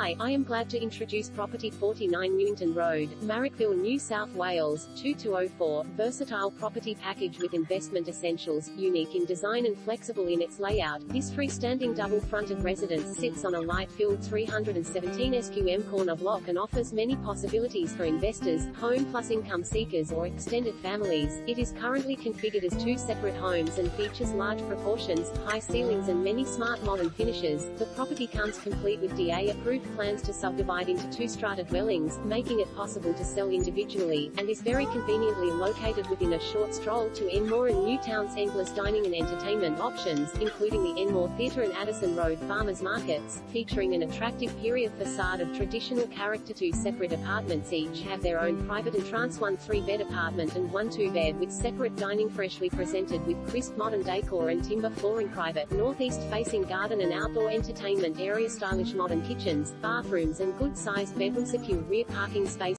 Hi, I am glad to introduce property 49 Newington Road, Marrickville, New South Wales, 2204, versatile property package with investment essentials, unique in design and flexible in its layout. This freestanding double-fronted residence sits on a light-filled 317 SQM corner block and offers many possibilities for investors, home plus income seekers or extended families. It is currently configured as two separate homes and features large proportions, high ceilings and many smart modern finishes. The property comes complete with DA approved plans to subdivide into two strata dwellings, making it possible to sell individually, and is very conveniently located within a short stroll to Enmore and Newtown's endless dining and entertainment options, including the Enmore Theatre and Addison Road Farmers Markets, featuring an attractive period facade of traditional character. Two separate apartments each have their own private entrance one three-bed apartment and one two-bed with separate dining freshly presented with crisp modern decor and timber flooring private northeast-facing garden and outdoor entertainment area stylish modern kitchens, bathrooms and good-sized bedroom secure rear parking space